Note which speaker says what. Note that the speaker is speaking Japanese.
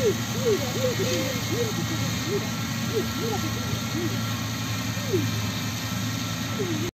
Speaker 1: Mira, mira, mira, mira, mira, mira.